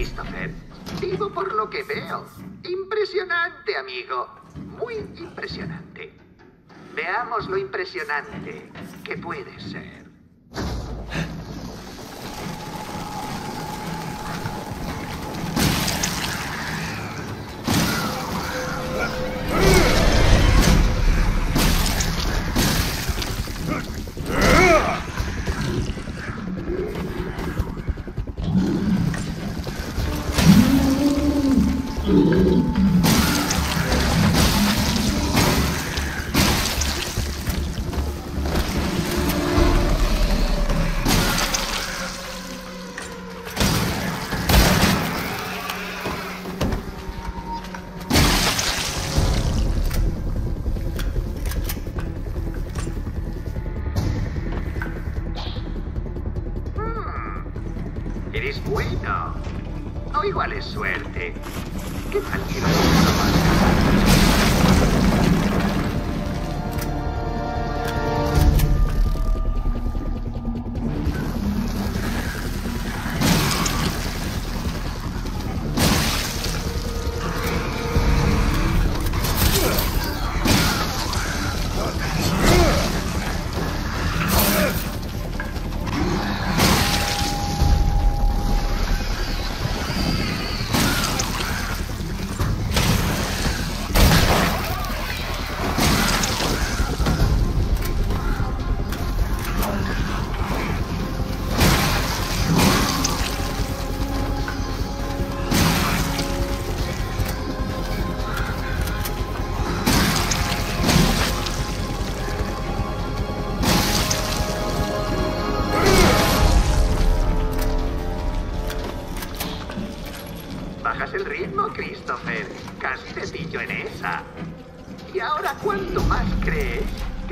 Christopher. Vivo por lo que veo. Impresionante, amigo. Muy impresionante. Veamos lo impresionante que puede ser.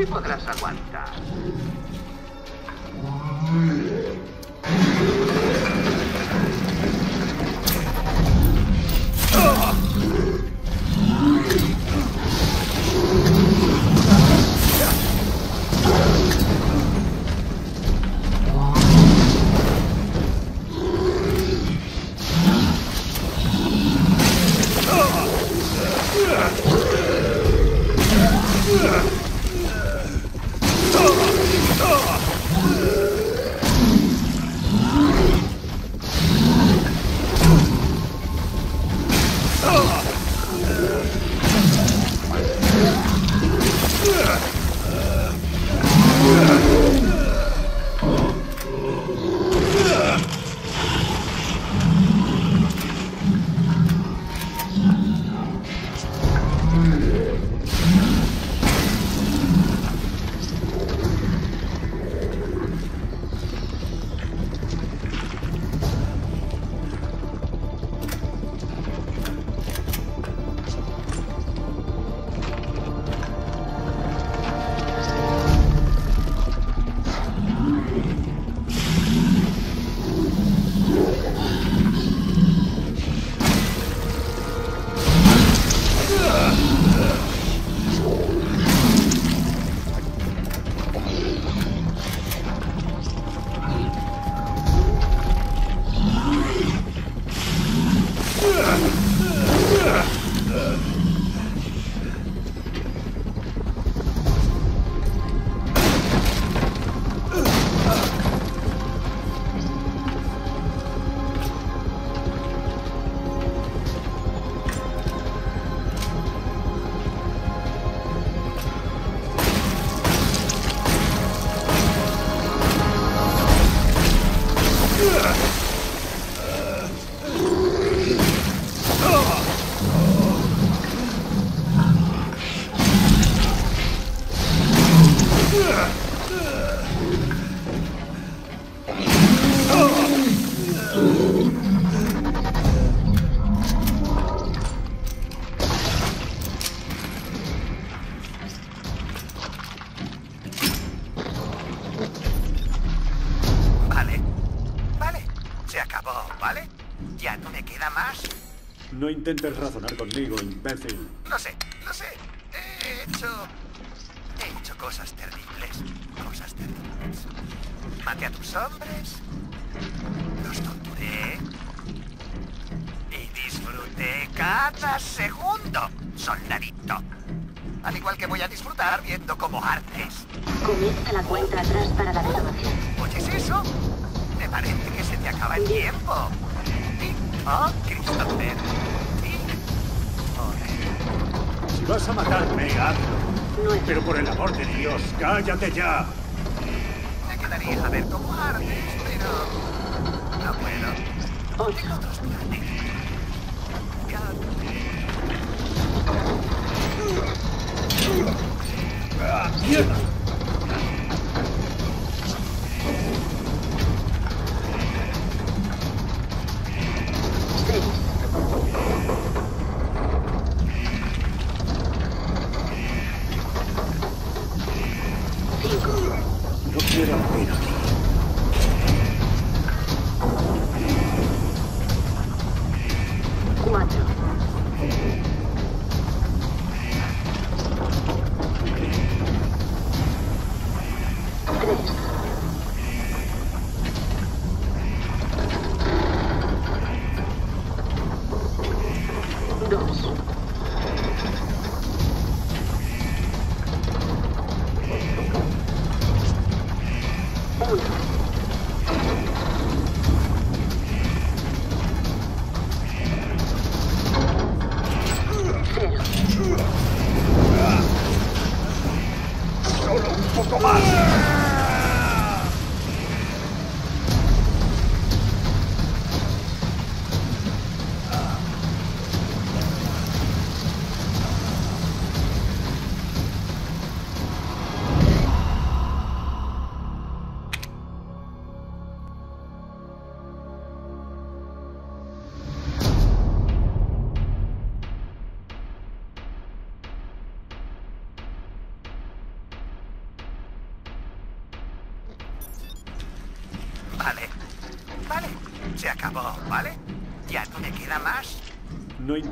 Podrás aguantar? Vale. Vale. Se acabó, ¿vale? Ya no me queda más. No intentes razonar conmigo, imbécil. Lo sé, hombres. Los torturé. cada segundo, soldadito. Al igual que voy a disfrutar viendo cómo artes. Comienza la cuenta atrás para la detonación. ¿Oyes eso? Me parece que se te acaba el tiempo. Oh, Christopher. Si vas a matarme, hazlo. Pero por el amor de Dios, cállate ya. Me quedaría a ver cómo ardes, pero... No puedo. Tengo otros ¡Ah, mierda! ¡Solo un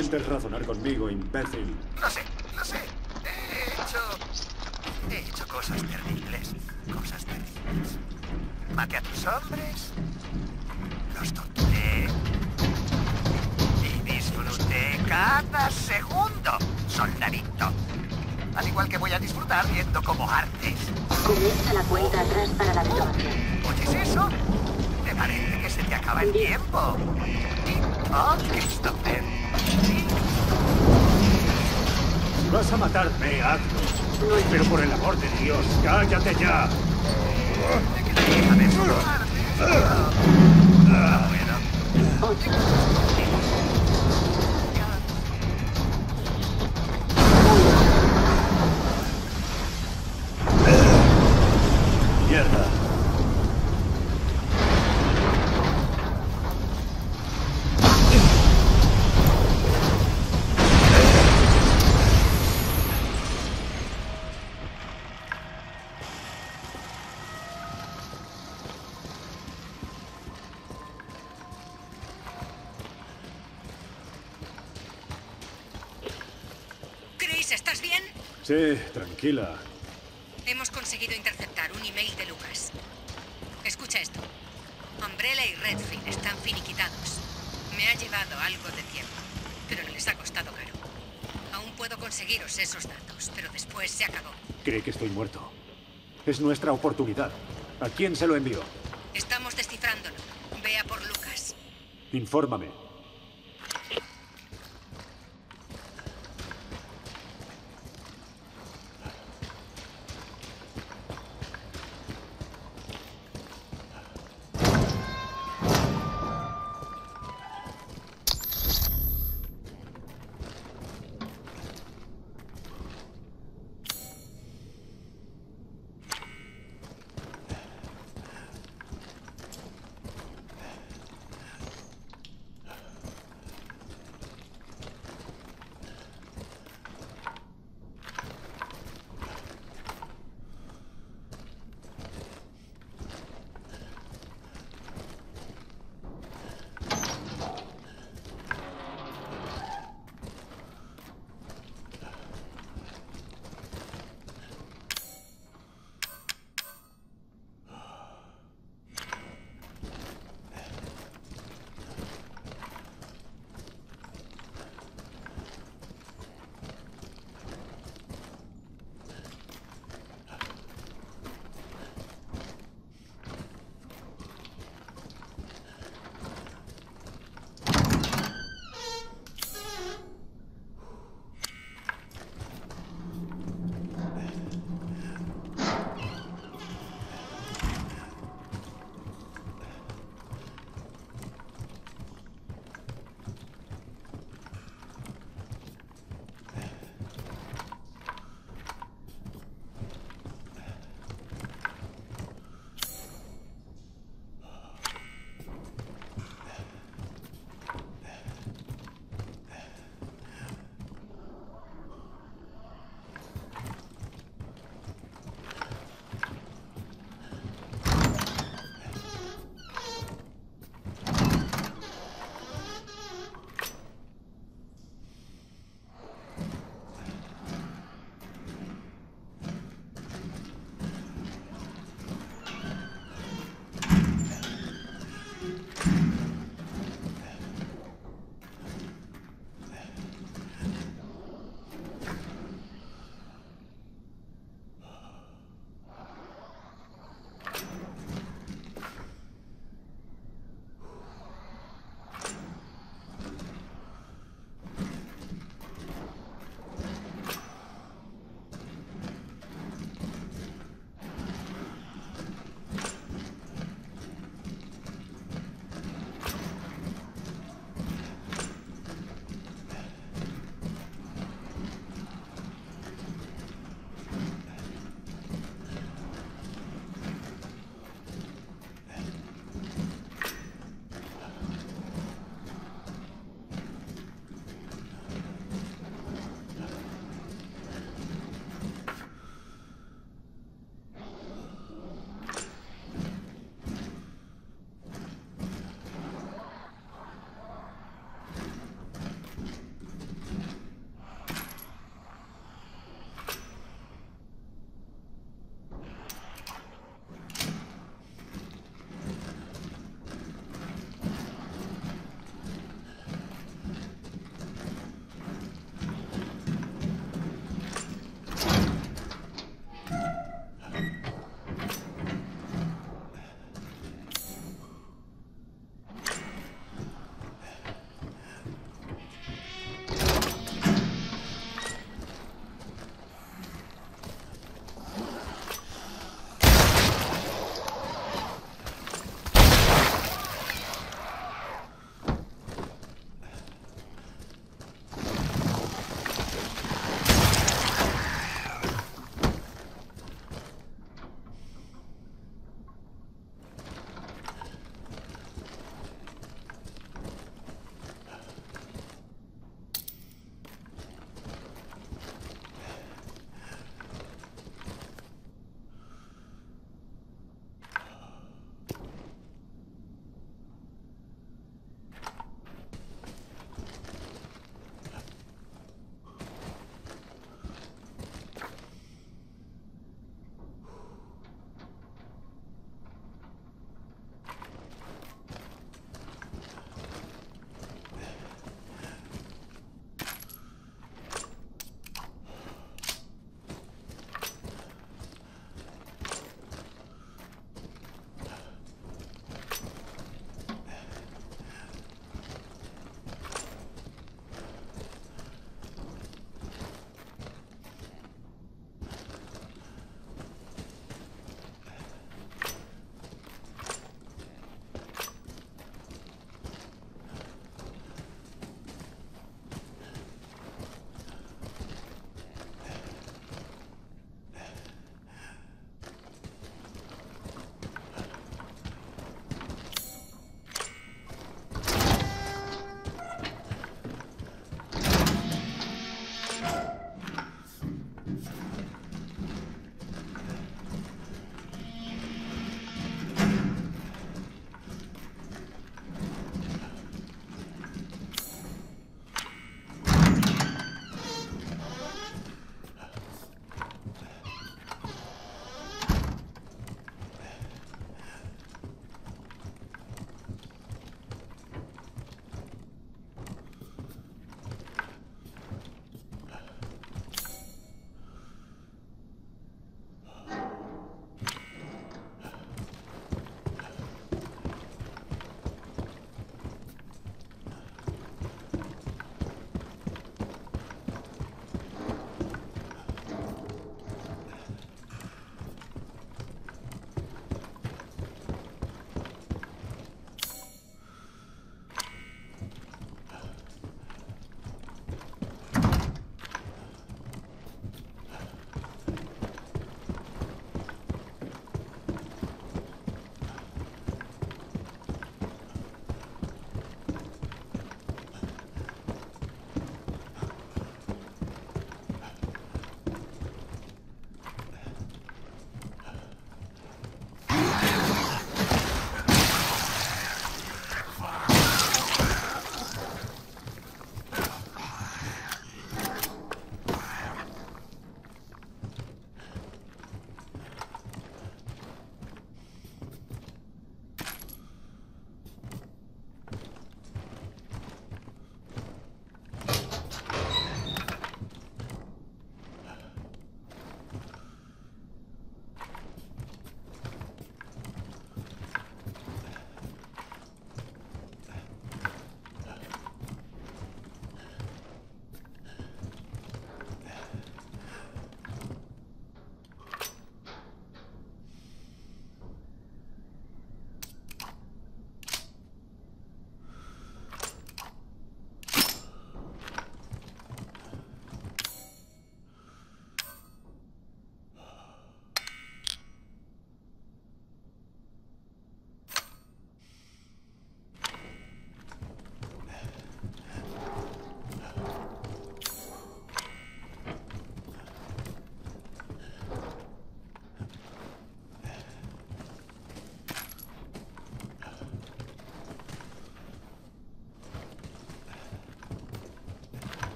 intentes razonar conmigo, imbécil. No sé, no sé. He hecho... He hecho cosas terribles. Cosas terribles. Maté a tus hombres. Los torturé. Y disfruté cada segundo, soldadito. Al igual que voy a disfrutar viendo cómo artes. Comienza la cuenta atrás para la detonación. ¿Oyes eso? Me parece que se te acaba el tiempo. Oh, Christopher. Vas a matarme, hazlo. Pero por el amor de Dios, cállate ya. Me Sí, tranquila. Hemos conseguido interceptar un email de Lucas. Escucha esto. Umbrella y Redfin están finiquitados. Me ha llevado algo de tiempo, pero les ha costado caro. Aún puedo conseguiros esos datos, pero después se acabó. Cree que estoy muerto. Es nuestra oportunidad. ¿A quién se lo envió? Estamos descifrándolo. Vea por Lucas. Infórmame.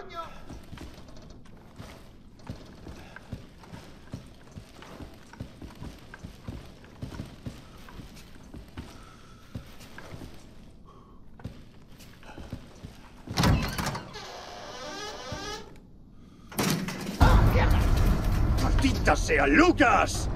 Coño. ¡Maldita sea Lucas!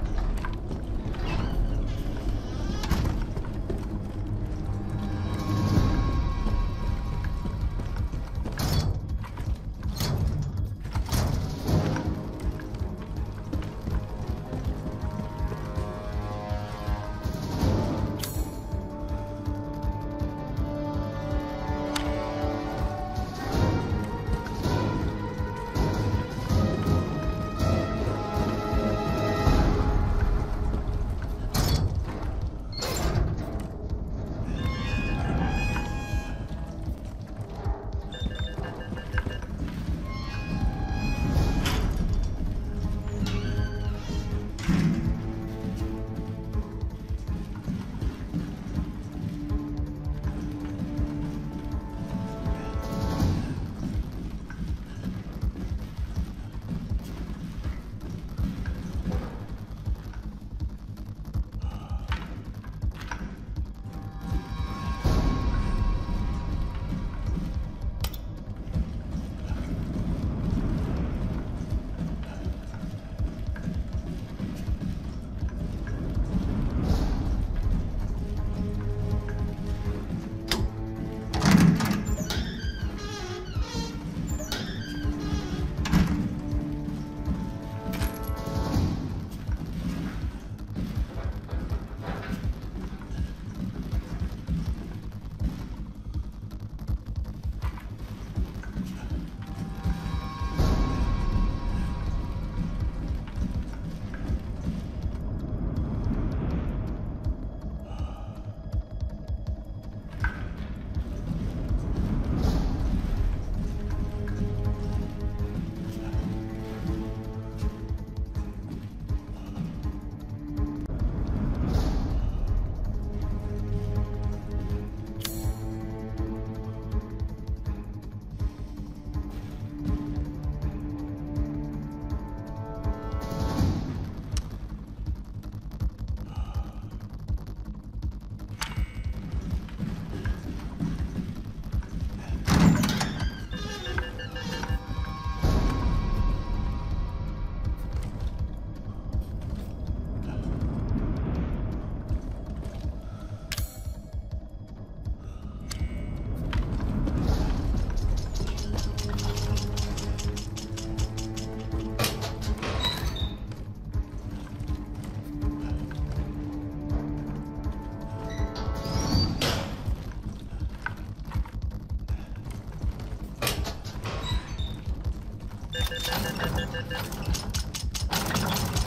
dead, dead, dead, dead.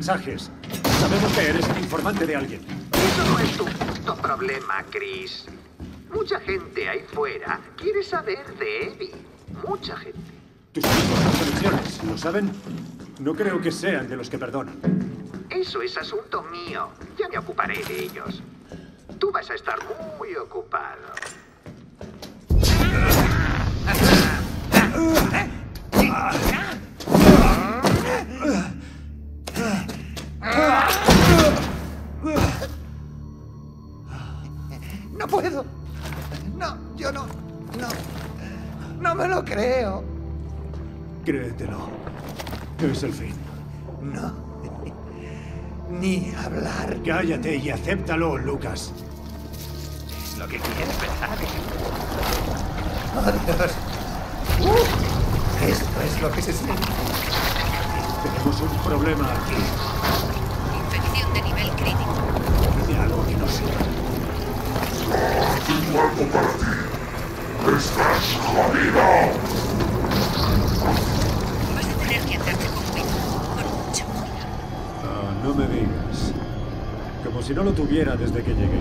Mensajes. Sabemos que eres el informante de alguien. Eso no es tu puto problema, Chris. Mucha gente ahí fuera quiere saber de Eddie. Mucha gente. Tus conexiones, ¿lo saben? No creo que sean de los que perdonan. Eso es asunto mío. Ya me ocuparé de ellos. Tú vas a estar muy ocupado. creo. Créetelo. Es el fin. No. Ni hablar. Cállate y acéptalo, Lucas. Es lo que quieres, ¿verdad? Oh, Dios. Uh, esto es lo que se siente. Tenemos un problema aquí. Infección de nivel crítico. De algo que no sé. Vas Ah, no me digas. Como si no lo tuviera desde que llegué.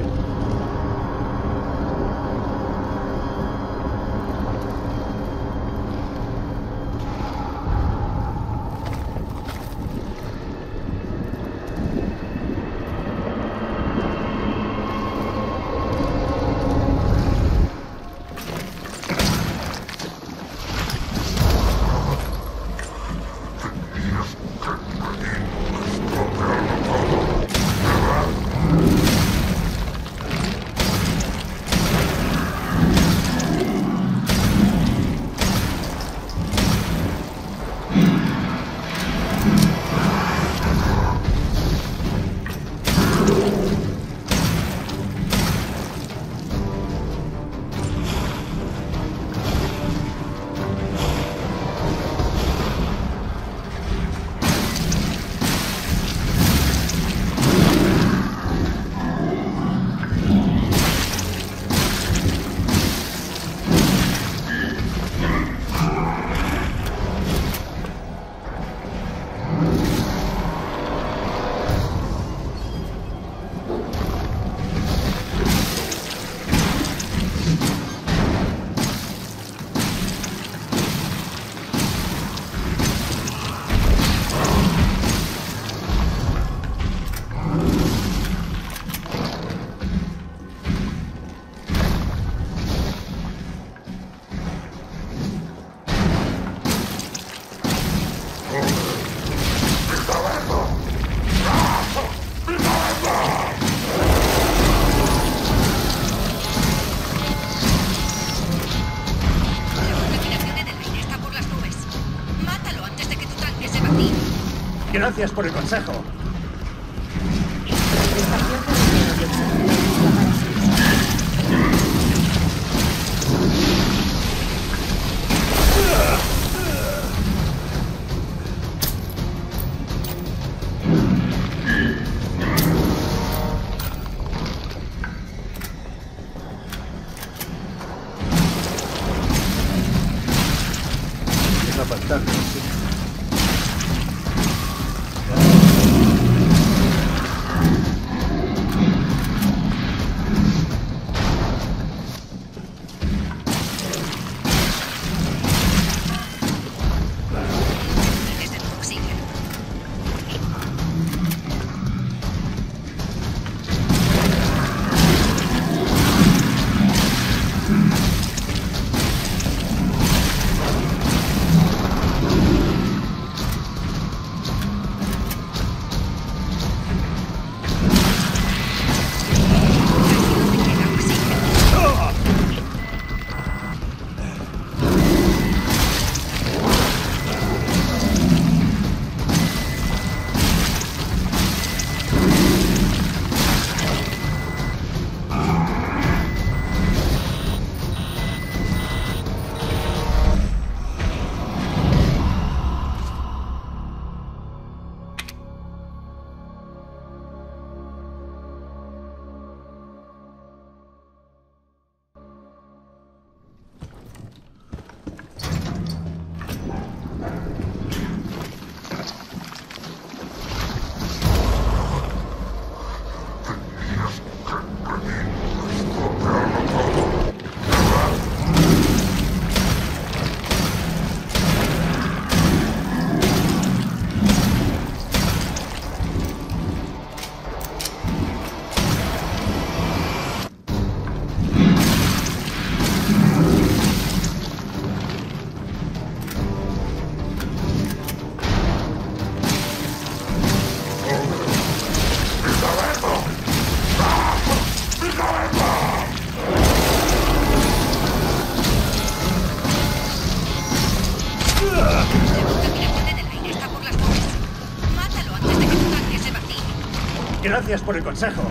Gracias por el consejo.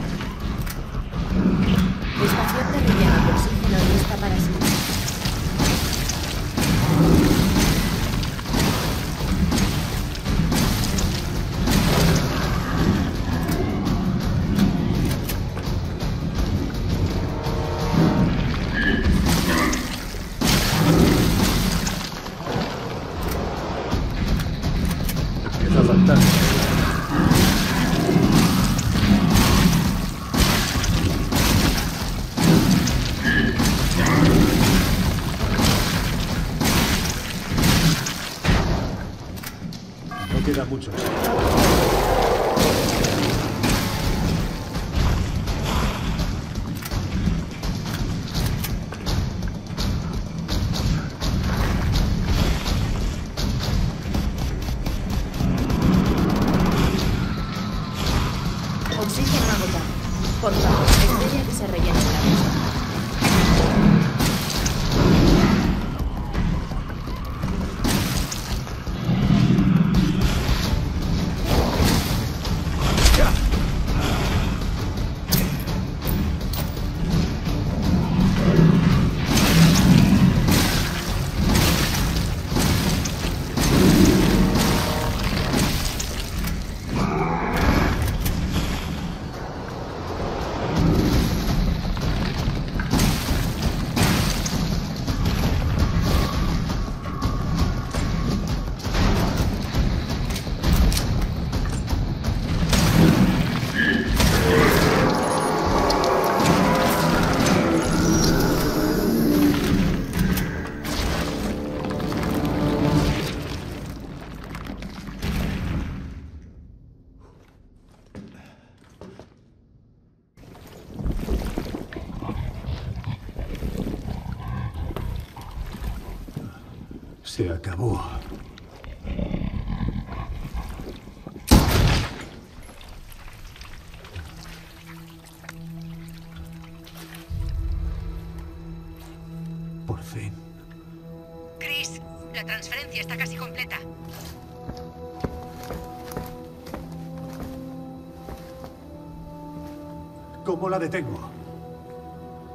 ¿Cómo la detengo?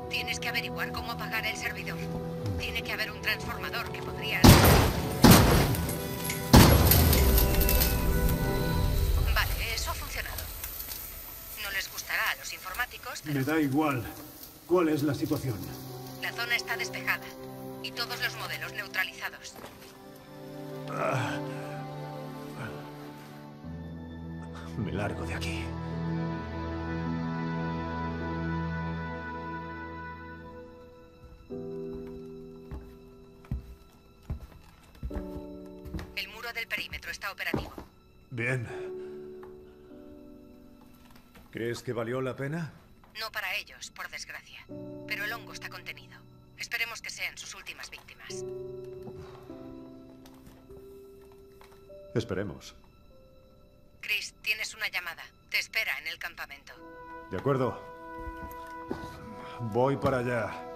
Tienes que averiguar cómo apagar el servidor. Tiene que haber un transformador que podrías... Vale, eso ha funcionado. No les gustará a los informáticos, pero Me da igual. ¿Cuál es la situación? la zona está despejada. Y todos los modelos neutralizados. Me largo de aquí. Bien. ¿Crees que valió la pena? No para ellos, por desgracia. Pero el hongo está contenido. Esperemos que sean sus últimas víctimas. Esperemos. Chris, tienes una llamada. Te espera en el campamento. De acuerdo. Voy para allá.